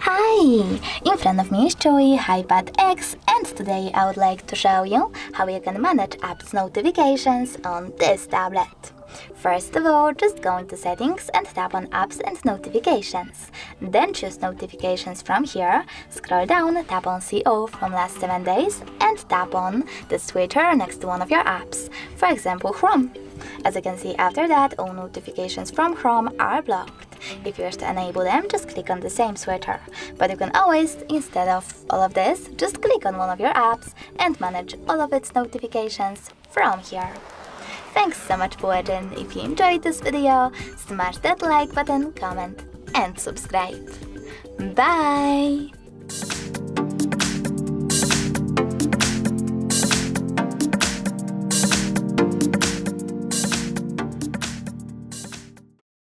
Hi! In front of me is CHUWI HiPad X and today I would like to show you how you can manage apps notifications on this tablet. First of all, just go into settings and tap on apps and notifications. Then choose notifications from here, scroll down, tap on all from last 7 days and tap on the switcher next to one of your apps, for example Chrome. As you can see after that, all notifications from Chrome are blocked. If you wish to enable them, just click on the same switcher. But you can always, instead of all of this, just click on one of your apps and manage all of its notifications from here. Thanks so much for watching. If you enjoyed this video, smash that like button, comment and subscribe. Bye!